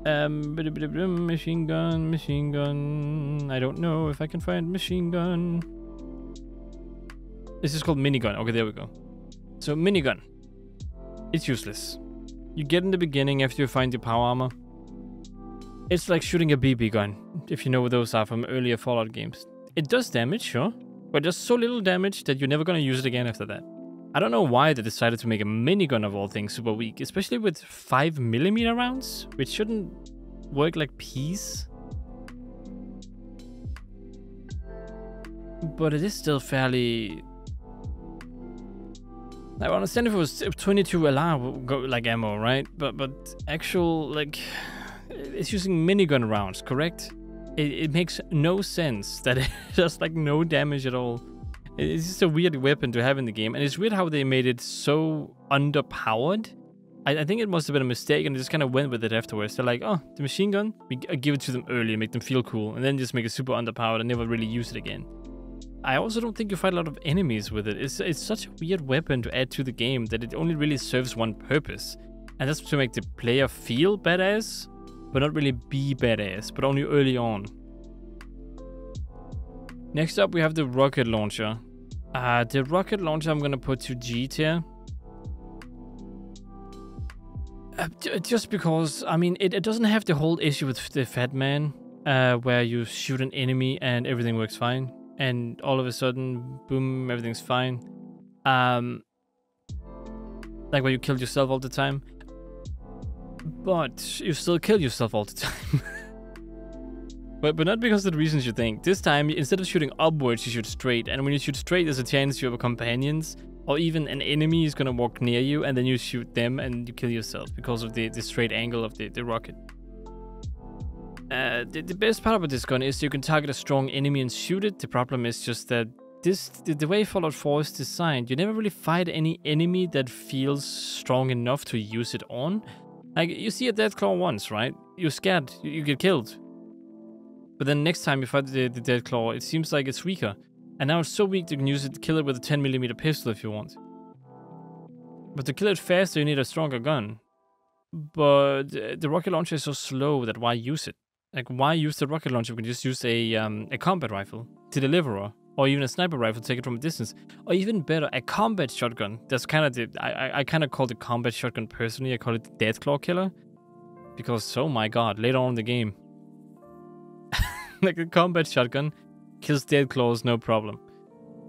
Um, machine gun, machine gun. I don't know if I can find machine gun. This is called minigun. Okay, there we go. So minigun. It's useless. You get in the beginning after you find your power armor. It's like shooting a BB gun, if you know what those are from earlier Fallout games. It does damage, sure, but just so little damage that you're never gonna use it again after that. I don't know why they decided to make a minigun of all things super weak, especially with 5mm rounds, which shouldn't work like peas. But it is still fairly I understand if it was 22 LR like ammo, right? But but actual like Uh, it's using minigun rounds, correct? It, it makes no sense that it does like no damage at all. It's just a weird weapon to have in the game, and it's weird how they made it so underpowered. I, I think it must have been a mistake, and they just kind of went with it afterwards. They're like, oh, the machine gun, we give it to them early, make them feel cool, and then just make it super underpowered and never really use it again. I also don't think you fight a lot of enemies with it. It's, it's such a weird weapon to add to the game that it only really serves one purpose. And that's to make the player feel badass, but not really be badass, but only early on. Next up, we have the rocket launcher. Uh, the rocket launcher I'm gonna put to G tier. Uh, just because, I mean, it, it doesn't have the whole issue with the Fat Man, uh, where you shoot an enemy and everything works fine and all of a sudden, boom, everything's fine. Um, like when you killed yourself all the time. But you still kill yourself all the time. but but not because of the reasons you think. This time, instead of shooting upwards, you shoot straight. And when you shoot straight, there's a chance you have companions or even an enemy is gonna walk near you, and then you shoot them and you kill yourself because of the, the straight angle of the, the rocket. Uh, the, the, best part about this gun is you can target a strong enemy and shoot it. The problem is just that this the, the, way Fallout 4 is designed, you never really fight any enemy that feels strong enough to use it on. Like, you see a Deathclaw once, right? You're scared, you, you get killed. But then next time you fight the, the Deathclaw, it seems like it's weaker. And now it's so weak you can use it to kill it with a 10mm pistol if you want. But to kill it faster, you need a stronger gun. But the rocket launcher is so slow that why use it? Like, why use the rocket launcher? We can just use a um, a combat rifle to deliver, or even a sniper rifle to take it from a distance, or even better, a combat shotgun. That's kind of the I I, kind of call the combat shotgun personally. I call it the Deathclaw killer, because oh my god, later on in the game, like a combat shotgun kills Deathclaws no problem.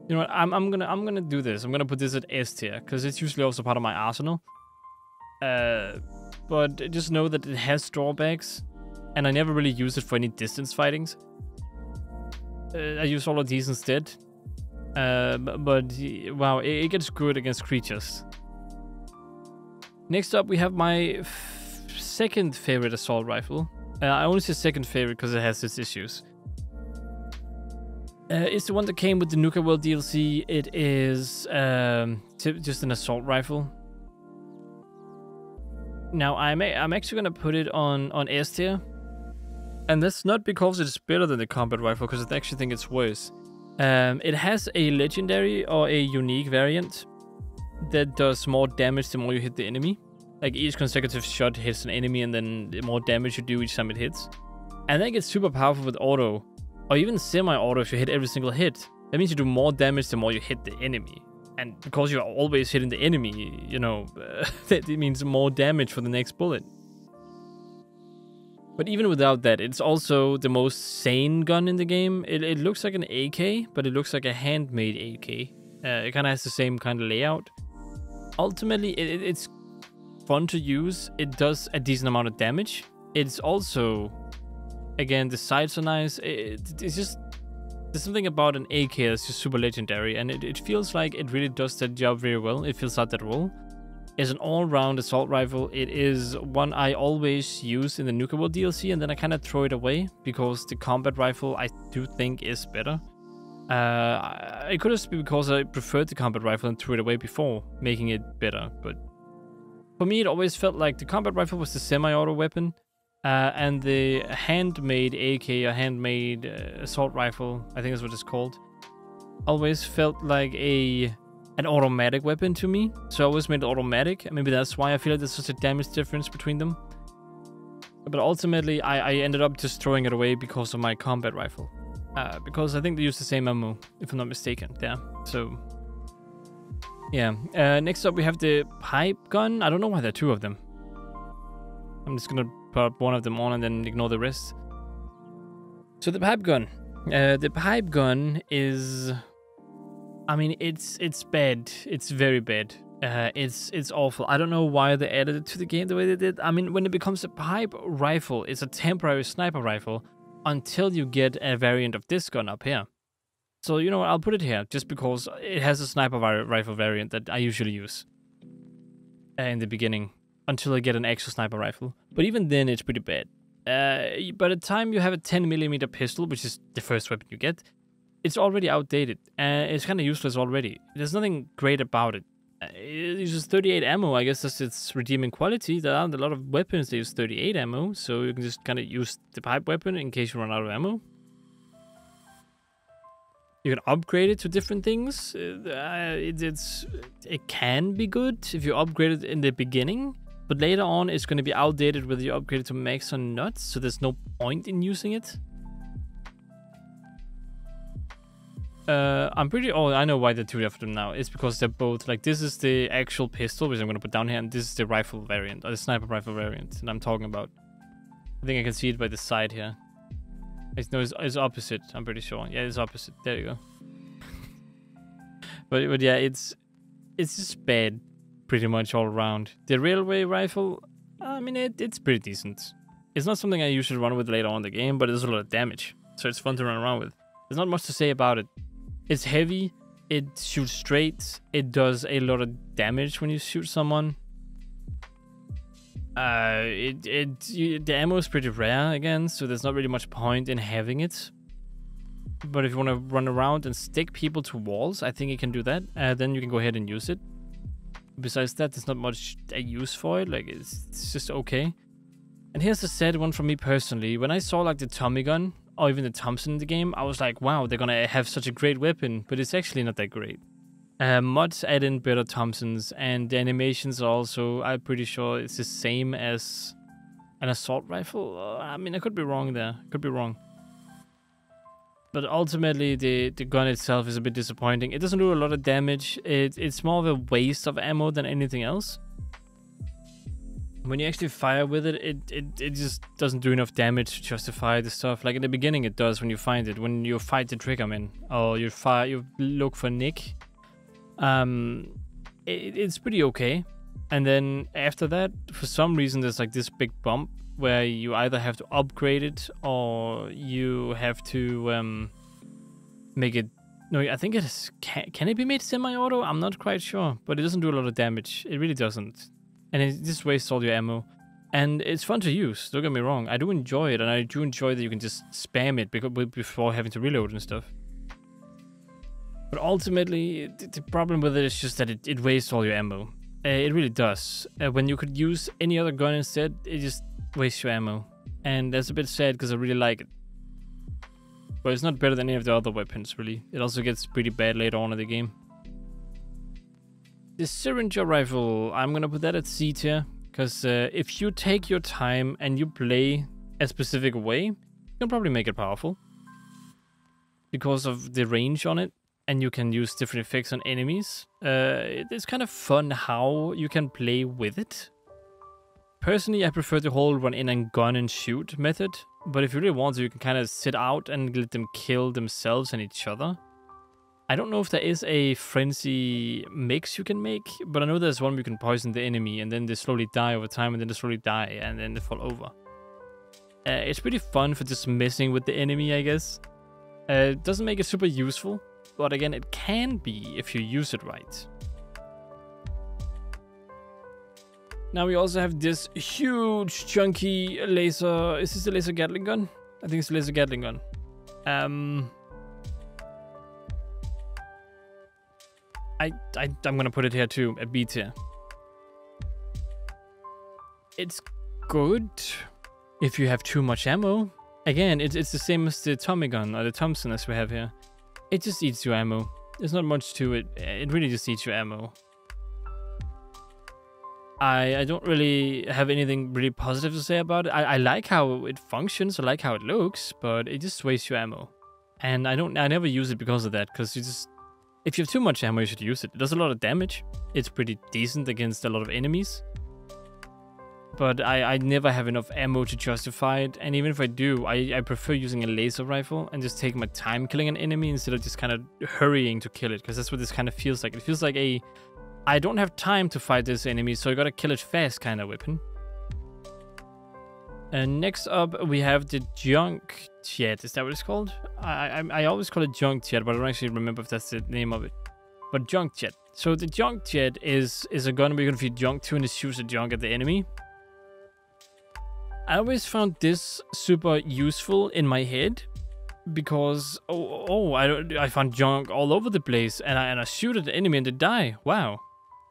You know what? I'm I'm gonna I'm gonna do this. I'm gonna put this at S tier because it's usually also part of my arsenal. Uh, but just know that it has drawbacks and I never really use it for any distance fightings. Uh, I use all of these instead. Uh, but, wow, it, it, gets good against creatures. Next up, we have my second favorite assault rifle. Uh, I only say second favorite because it has its issues. Uh, it's the one that came with the Nuka World DLC. It is um, just an assault rifle. Now I'm I'm actually gonna put it on on S tier, and that's not because it's better than the combat rifle, because I actually think it's worse. Um, it has a legendary or a unique variant that does more damage the more you hit the enemy. Like each consecutive shot hits an enemy, and then the more damage you do each time it hits. And that gets super powerful with auto, or even semi-auto if you hit every single hit. That means you do more damage the more you hit the enemy. And because you're always hitting the enemy, you know, that means more damage for the next bullet. But even without that, it's also the most sane gun in the game. It, it looks like an AK, but it looks like a handmade AK. Uh, it kind of has the same kind of layout. Ultimately, it, it's fun to use. It does a decent amount of damage. It's also, again, the sights are nice. It, it's just there's something about an AK that's just super legendary, and it, it feels like it really does that job very well. It fills out that role. It's an all-round assault rifle. It is one I always use in the Nuka World DLC, and then I kind of throw it away because the combat rifle I do think is better. Uh, it could just be because I preferred the combat rifle and threw it away before, making it better. But for me, it always felt like the combat rifle was the semi-auto weapon, uh, and the handmade AK, a handmade uh, assault rifle, I think that's what it's called, always felt like a an automatic weapon to me. So I always made it automatic, maybe that's why I feel like there's such a damage difference between them. But ultimately, I, I ended up just throwing it away because of my combat rifle. Uh, because I think they use the same ammo, if I'm not mistaken. Yeah, so... Yeah, uh, next up we have the pipe gun. I don't know why there are two of them. I'm just gonna put one of them on and then ignore the rest. So the pipe gun. Uh, the pipe gun is, I mean, it's it's bad. It's very bad. Uh, it's it's awful. I don't know why they added it to the game the way they did. I mean, when it becomes a pipe rifle, it's a temporary sniper rifle until you get a variant of this gun up here. So you know what? I'll put it here just because it has a sniper rifle variant that I usually use uh, in the beginning until I get an extra sniper rifle. But even then, it's pretty bad. Uh, by the time you have a 10 millimeter pistol, which is the first weapon you get, it's already outdated and it's kind of useless already. There's nothing great about it. Uh, it uses 38 ammo. I guess that's its redeeming quality. There aren't a lot of weapons that use 38 ammo, so you can just kind of use the pipe weapon in case you run out of ammo. You can upgrade it to different things. Uh, it, it's it can be good if you upgrade it in the beginning, but later on, it's going to be outdated whether you upgrade it to max or not, so there's no point in using it. Uh, I'm pretty... Oh, I know why the two of them now. It's because they're both... Like, this is the actual pistol, which I'm going to put down here, and this is the rifle variant, or the sniper rifle variant that I'm talking about. I think I can see it by the side here. It's, no, it's, it's opposite, I'm pretty sure. Yeah, it's opposite. There you go. but, but yeah, it's... It's just bad pretty much all around. The railway rifle, I mean, it, it's pretty decent. It's not something I usually run with later on the game, but it does a lot of damage, so it's fun to run around with. There's not much to say about it. It's heavy, it shoots straight, it does a lot of damage when you shoot someone. Uh, it, it, you, the ammo is pretty rare again, so there's not really much point in having it. But if you want to run around and stick people to walls, I think you can do that. Uh, then you can go ahead and use it besides that, there's not much a use for it. Like, it's, it's just okay. And here's the sad one for me personally. When I saw, like, the Tommy gun, or even the Thompson in the game, I was like, wow, they're gonna have such a great weapon. But it's actually not that great. Uh, mods add in better Thompsons, and the animations are also, I'm pretty sure it's the same as an assault rifle. Uh, I mean, I could be wrong there. Could be wrong. But ultimately, the, the gun itself is a bit disappointing. It doesn't do a lot of damage. It, it's more of a waste of ammo than anything else. When you actually fire with it, it, it, it just doesn't do enough damage to justify the stuff. Like in the beginning, it does when you find it. When you fight the triggerman or you fire, you look for Nick. Um, it, it's pretty okay. And then after that, for some reason, there's like this big bump where you either have to upgrade it or you have to um, make it. No, I think it is. Can, can it be made semi-auto? I'm not quite sure, but it doesn't do a lot of damage. It really doesn't, and it just wastes all your ammo. And it's fun to use, don't get me wrong. I do enjoy it, and I do enjoy that you can just spam it before having to reload and stuff. But ultimately, the problem with it is just that it, it wastes all your ammo. Uh, it really does. Uh, when you could use any other gun instead, it just wastes your ammo. And that's a bit sad because I really like it. But it's not better than any of the other weapons, really. It also gets pretty bad later on in the game. The Syringer rifle, I'm gonna put that at C tier. Because uh, if you take your time and you play a specific way, you can probably make it powerful. Because of the range on it and you can use different effects on enemies. Uh, it's kind of fun how you can play with it. Personally, I prefer the whole run in and gun and shoot method, but if you really want to, you can kind of sit out and let them kill themselves and each other. I don't know if there is a frenzy mix you can make, but I know there's one where you can poison the enemy and then they slowly die over time and then they slowly die and then they fall over. Uh, it's pretty fun for just messing with the enemy, I guess. Uh, it doesn't make it super useful, but again, it can be if you use it right. Now we also have this huge, chunky laser. Is this a laser Gatling gun? I think it's a laser Gatling gun. Um, I, I I'm gonna put it here too, a B tier. It's good if you have too much ammo. Again, it's it's the same as the Tommy gun or the Thompson as we have here. It just eats your ammo. There's not much to it. It really just eats your ammo. I, I don't really have anything really positive to say about it. I, I like how it functions. I like how it looks, but it just wastes your ammo. And I don't I never use it because of that, because you just if you have too much ammo, you should use it. It does a lot of damage. It's pretty decent against a lot of enemies but I, I never have enough ammo to justify it. And even if I do, I, I prefer using a laser rifle and just take my time killing an enemy instead of just kind of hurrying to kill it. Because that's what this kind of feels like. It feels like a, I don't have time to fight this enemy, so I gotta kill it fast kind of weapon. And next up, we have the Junk Jet. Is that what it's called? I, I, I always call it Junk Jet, but I don't actually remember if that's the name of it. But Junk Jet. So the Junk Jet is is a gun where you can feed junk to and it shoots the junk at the enemy. I always found this super useful in my head because oh, oh I, I found junk all over the place and I, and I shoot at the enemy and they die. Wow.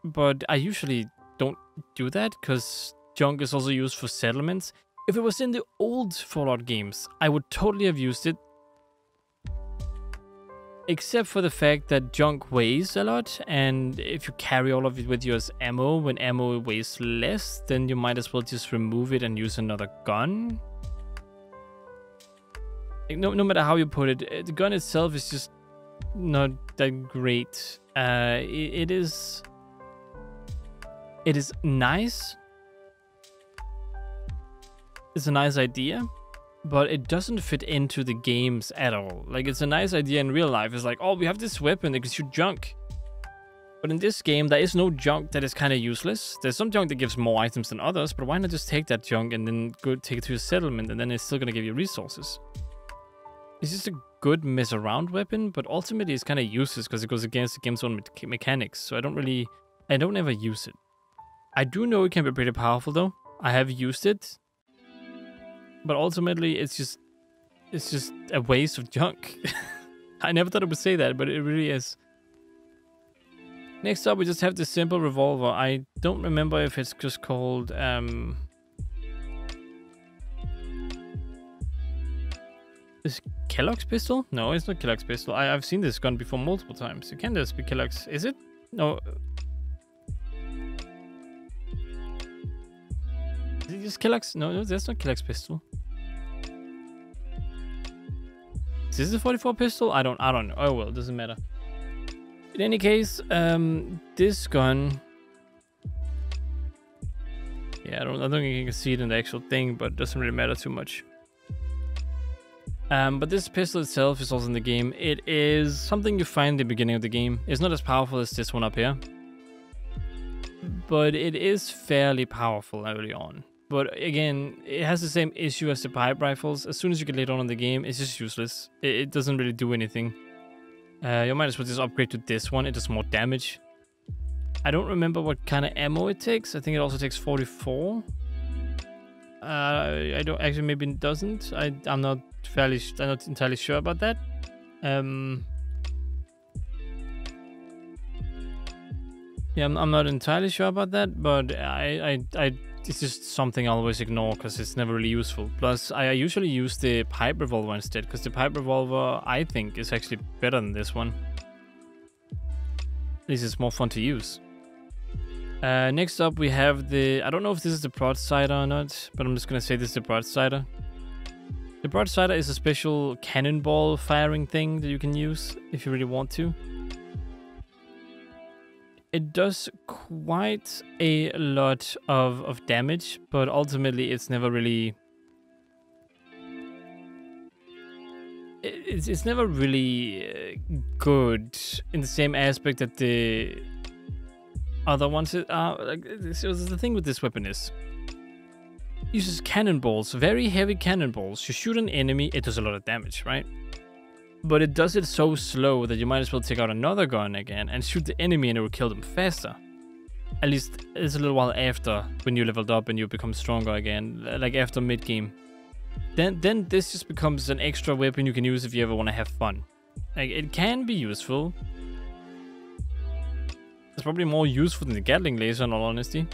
But I usually don't do that because junk is also used for settlements. If it was in the old Fallout games, I would totally have used it. Except for the fact that junk weighs a lot and if you carry all of it with you as ammo when ammo weighs less then you might as well just remove it and use another gun. No, no matter how you put it eh, the gun itself is just not that great. Uh, it, it is it is nice it's a nice idea but it doesn't fit into the games at all. Like, it's a nice idea in real life. It's like, oh, we have this weapon that can shoot junk. But in this game, there is no junk that is kind of useless. There's some junk that gives more items than others, but why not just take that junk and then go take it to a settlement, and then it's still going to give you resources? It's just a good mess around weapon, but ultimately it's kind of useless because it goes against the game's own me mechanics. So I don't really, I don't ever use it. I do know it can be pretty powerful though. I have used it but ultimately it's just it's just a waste of junk. I never thought I would say that, but it really is. Next up, we just have the simple revolver. I don't remember if it's just called um, Is Kellogg's pistol? No, it's not Kellogg's pistol. I, have seen this gun before multiple times. It can just be Kellogg's. Is it? No. Is just Kellogg's? No, no, that's not Kellogg's pistol. Is this a 44 pistol? I don't I don't know. Oh well, it doesn't matter. In any case, um this gun Yeah, I don't I don't think you can see it in the actual thing, but it doesn't really matter too much. Um, but this pistol itself is also in the game. It is something you find in the beginning of the game. It's not as powerful as this one up here. But it is fairly powerful early on. But again, it has the same issue as the pipe rifles. As soon as you get later on in the game, it's just useless. It, it doesn't really do anything. Uh, you might as well just upgrade to this one. It does more damage. I don't remember what kind of ammo it takes. I think it also takes 44. Uh, I don't actually maybe it doesn't. I I'm not fairly I'm not entirely sure about that. Um. Yeah, I'm, I'm not entirely sure about that, but I I I it's just something I always ignore because it's never really useful. Plus, I usually use the pipe revolver instead because the pipe revolver I think is actually better than this one. At least it's more fun to use. Uh, next up, we have the. I don't know if this is the broadsider or not, but I'm just gonna say this is the broadsider. The broadsider is a special cannonball firing thing that you can use if you really want to. It does quite a lot of, of damage, but ultimately it's never really. It's, it's never really uh, good in the same aspect that the other ones are. Like, so the thing with this weapon is uses cannonballs, very heavy cannonballs. You shoot an enemy, it does a lot of damage, right? But it does it so slow that you might as well take out another gun again and shoot the enemy and it will kill them faster. At least it's a little while after when you leveled up and you become stronger again, like after mid game. Then then this just becomes an extra weapon you can use if you ever want to have fun. Like it can be useful. It's probably more useful than the Gatling laser in all honesty.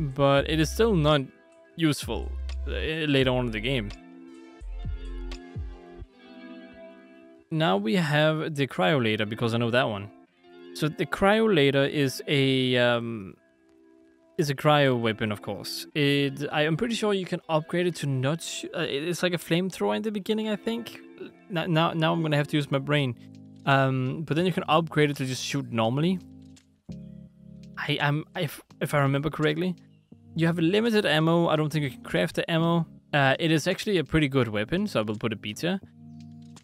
But it is still not useful uh, later on in the game. Now we have the cryolator because I know that one. So the cryolator is a um, is a cryo weapon, of course. It I am pretty sure you can upgrade it to not. uh, it's like a flamethrower in the beginning, I think. Now, now, now I'm gonna have to use my brain. Um, but then you can upgrade it to just shoot normally. I am if if I remember correctly, you have a limited ammo. I don't think you can craft the ammo. Uh, it is actually a pretty good weapon, so I will put a beta.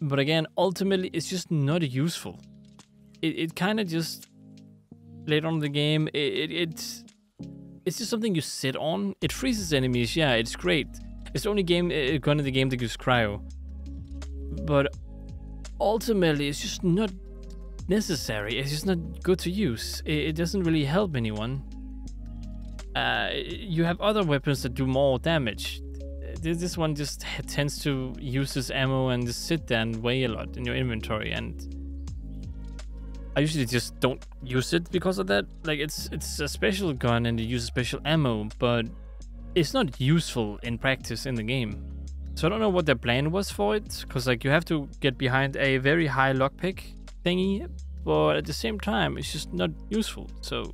But again, ultimately, it's just not useful. It, it kind of just later on in the game, it, it, it's it's just something you sit on. It freezes enemies. Yeah, it's great. It's the only game uh, gun in the game that gives cryo. But ultimately, it's just not necessary. It's just not good to use. It, it doesn't really help anyone. Uh, you have other weapons that do more damage this one just tends to use this ammo and just sit there and weigh a lot in your inventory and I usually just don't use it because of that. Like it's it's a special gun and you use special ammo, but it's not useful in practice in the game. So I don't know what their plan was for it, because like you have to get behind a very high lockpick thingy, but at the same time it's just not useful. So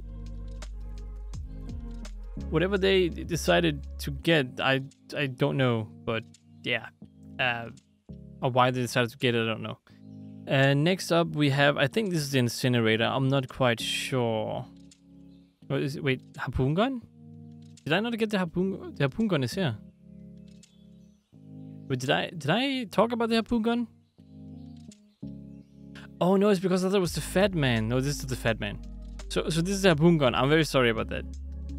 whatever they decided to get, I I don't know, but yeah, uh, or why they decided to get it, I don't know. And next up, we have I think this is the incinerator. I'm not quite sure. What is it? Wait, harpoon gun? Did I not get the harpoon? The harpoon gun is here. Wait, did I did I talk about the harpoon gun? Oh no, it's because I thought it was the fat man. No, this is the fat man. So so this is the harpoon gun. I'm very sorry about that.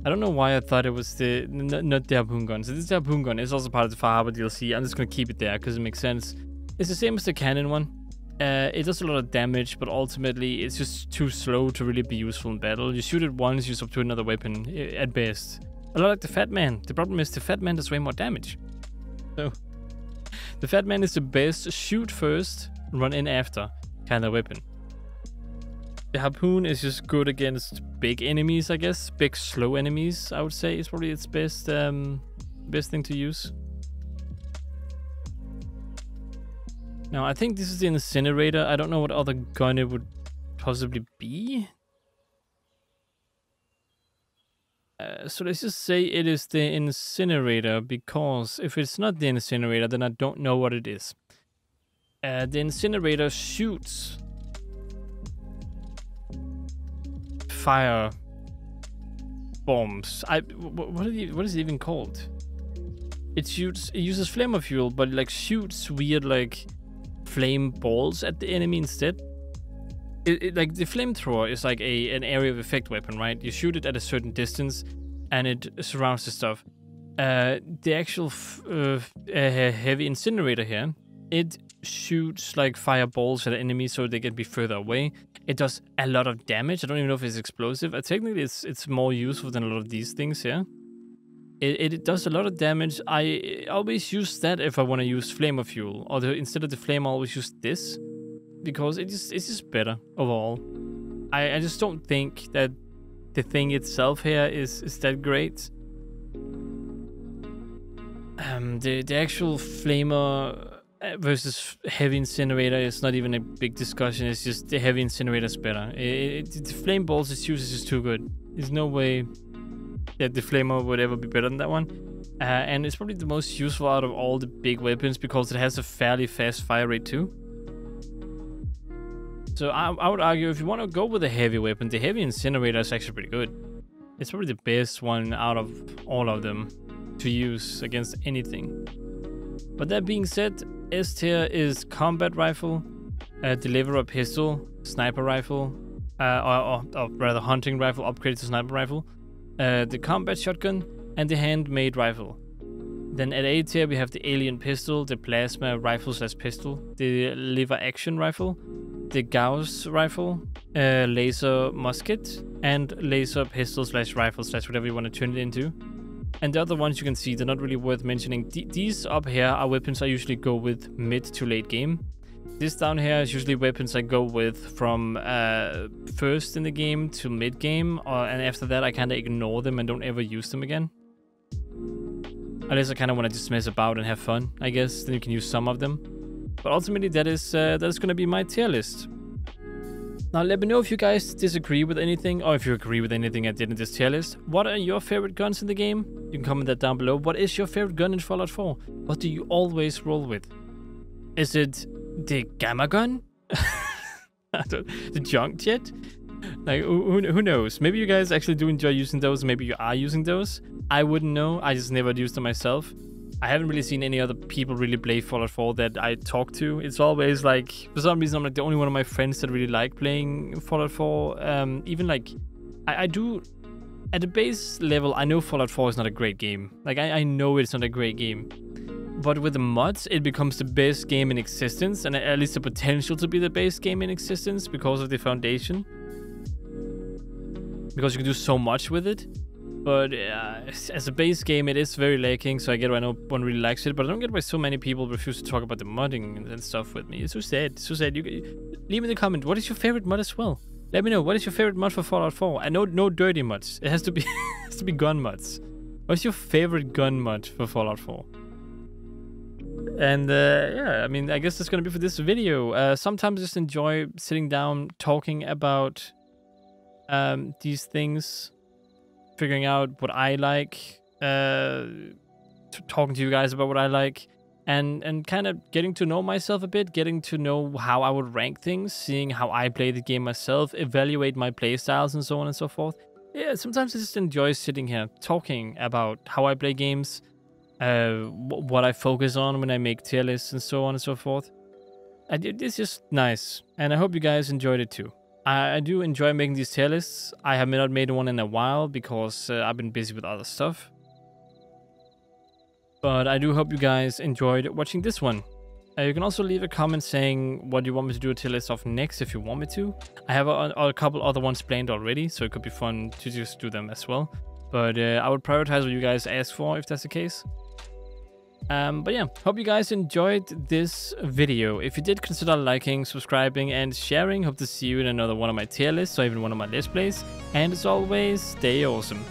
I don't know why I thought it was the not the gun. So this is gun. It's also part of the Far Harbor DLC. I'm just gonna keep it there because it makes sense. It's the same as the cannon one. Uh, it does a lot of damage, but ultimately it's just too slow to really be useful in battle. You shoot it once, you swap to another weapon at best. A lot like the Fat Man. The problem is the Fat Man does way more damage. So the Fat Man is the best shoot first, run in after kind of weapon. The harpoon is just good against big enemies, I guess. Big slow enemies, I would say, is probably its best um, best thing to use. Now, I think this is the incinerator. I don't know what other gun it would possibly be. Uh, so let's just say it is the incinerator because if it's not the incinerator, then I don't know what it is. Uh, the incinerator shoots fire bombs. I what are what is it even called? It shoots it uses flamer fuel, but like shoots weird like flame balls at the enemy instead. It, it, like the flamethrower is like a an area of effect weapon, right? You shoot it at a certain distance, and it surrounds the stuff. Uh, the actual uh, heavy incinerator here, it shoots like fireballs at enemies so they can be further away. It does a lot of damage. I don't even know if it's explosive. Uh, technically, it's it's more useful than a lot of these things here. It, it does a lot of damage. I always use that if I want to use Flamer Fuel. Although instead of the Flame, I always use this. Because it just, it's just better overall. I, I just don't think that the thing itself here is, is that great. Um, the, the actual Flamer versus Heavy Incinerator it's not even a big discussion. It's just the Heavy Incinerator is better. It, it, the Flame Balls it uses is too good. There's no way that the Flamer would ever be better than that one. Uh, and it's probably the most useful out of all the big weapons because it has a fairly fast fire rate too. So I, I would argue if you want to go with a heavy weapon, the heavy incinerator is actually pretty good. It's probably the best one out of all of them to use against anything. But that being said, S tier is combat rifle, uh, deliverer pistol, sniper rifle, uh, or, or, or, rather hunting rifle upgraded to sniper rifle, uh, the combat shotgun, and the handmade rifle. Then at A tier we have the alien pistol, the plasma rifle slash pistol, the lever action rifle, the Gauss rifle, uh, laser musket, and laser pistol slash rifle slash whatever you want to turn it into. And the other ones you can see, they're not really worth mentioning. D these up here are weapons I usually go with mid to late game. This down here is usually weapons I go with from uh, first in the game to mid game, or, and after that I kind of ignore them and don't ever use them again. Unless I kind of want to just mess about and have fun, I guess. Then you can use some of them. But ultimately, that is uh, that is going to be my tier list. Now, let me know if you guys disagree with anything, or if you agree with anything I did in this tier list. What are your favorite guns in the game? You can comment that down below. What is your favorite gun in Fallout 4? What do you always roll with? Is it the gamma gun? the junk jet? Like, who, who knows? Maybe you guys actually do enjoy using those. Maybe you are using those. I wouldn't know. I just never used them myself. I haven't really seen any other people really play Fallout 4 that I talk to. It's always like, for some reason, I'm like the only one of my friends that really like playing Fallout 4. Um, even like, I, I do, at the base level, I know Fallout 4 is not a great game. Like, I, I know it's not a great game. But with the mods, it becomes the best game in existence, and at least the potential to be the best game in existence because of the foundation. Because you can do so much with it. But uh, as a base game, it is very lacking, so I get why no one really likes it. But I don't get why so many people refuse to talk about the modding and stuff with me. It's so sad. So sad. You leave me the comment. What is your favorite mod as well? Let me know. What is your favorite mod for Fallout 4? I know no dirty mods. It has to be has to be gun mods. What's your favorite gun mod for Fallout 4? And uh, yeah, I mean, I guess that's gonna be for this video. Uh, sometimes I just enjoy sitting down talking about um, these things figuring out what I like, uh, talking to you guys about what I like, and and kind of getting to know myself a bit, getting to know how I would rank things, seeing how I play the game myself, evaluate my playstyles, and so on and so forth. Yeah, sometimes I just enjoy sitting here talking about how I play games, uh, what I focus on when I make tier lists, and so on and so forth. And it's just nice, and I hope you guys enjoyed it too. I, I do enjoy making these tier lists. I have not made one in a while because uh, I've been busy with other stuff. But I do hope you guys enjoyed watching this one. Uh, you can also leave a comment saying what you want me to do a tier list of next if you want me to. I have a, a couple other ones planned already, so it could be fun to just do them as well. But uh, I would prioritize what you guys ask for if that's the case. Um, but yeah, hope you guys enjoyed this video. If you did, consider liking, subscribing, and sharing. Hope to see you in another one of my tier lists or even one of my let's plays. And as always, stay awesome.